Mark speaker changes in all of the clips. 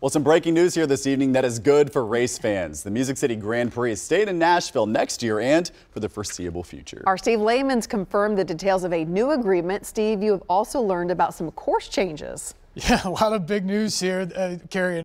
Speaker 1: Well, some breaking news here this evening that is good for race fans. The Music City Grand Prix is staying in Nashville next year and for the foreseeable future.
Speaker 2: Our Steve Layman's confirmed the details of a new agreement. Steve, you have also learned about some course changes.
Speaker 3: Yeah, a lot of big news here, uh, Carrie.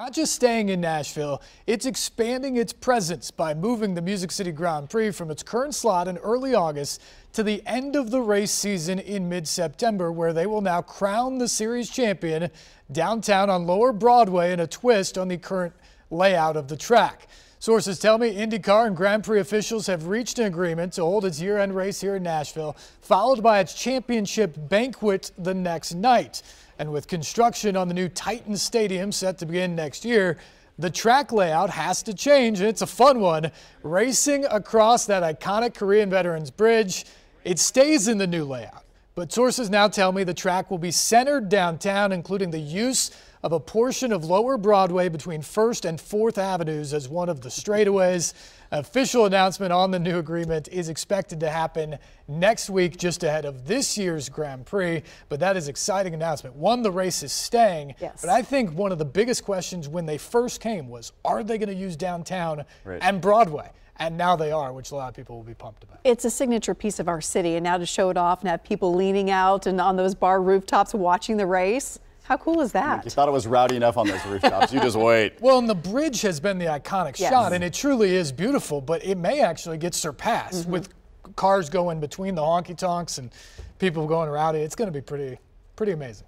Speaker 3: Not just staying in Nashville, it's expanding its presence by moving the Music City Grand Prix from its current slot in early August to the end of the race season in mid-September, where they will now crown the series champion downtown on Lower Broadway in a twist on the current layout of the track. Sources tell me IndyCar and Grand Prix officials have reached an agreement to hold its year-end race here in Nashville, followed by its championship banquet the next night. And with construction on the new Titan Stadium set to begin next year, the track layout has to change, and it's a fun one. Racing across that iconic Korean Veterans Bridge, it stays in the new layout. But sources now tell me the track will be centered downtown, including the use of a portion of Lower Broadway between 1st and 4th Avenues as one of the straightaways. Official announcement on the new agreement is expected to happen next week, just ahead of this year's Grand Prix. But that is exciting announcement. One, the race is staying.
Speaker 2: Yes.
Speaker 3: But I think one of the biggest questions when they first came was, are they going to use downtown
Speaker 1: right.
Speaker 3: and Broadway? And now they are, which a lot of people will be pumped about.
Speaker 2: It's a signature piece of our city, and now to show it off and have people leaning out and on those bar rooftops watching the race. How cool is that?
Speaker 1: You thought it was rowdy enough on those rooftops. you just wait.
Speaker 3: Well, and the bridge has been the iconic
Speaker 2: yes.
Speaker 3: shot, and it truly is beautiful, but it may actually get surpassed mm -hmm. with cars going between the honky tonks and people going rowdy. It's going to be pretty, pretty amazing.